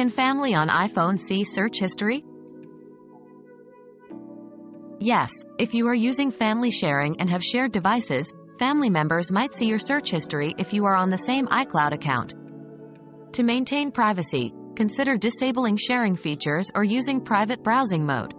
Can family on iPhone see search history? Yes, if you are using family sharing and have shared devices, family members might see your search history if you are on the same iCloud account. To maintain privacy, consider disabling sharing features or using private browsing mode.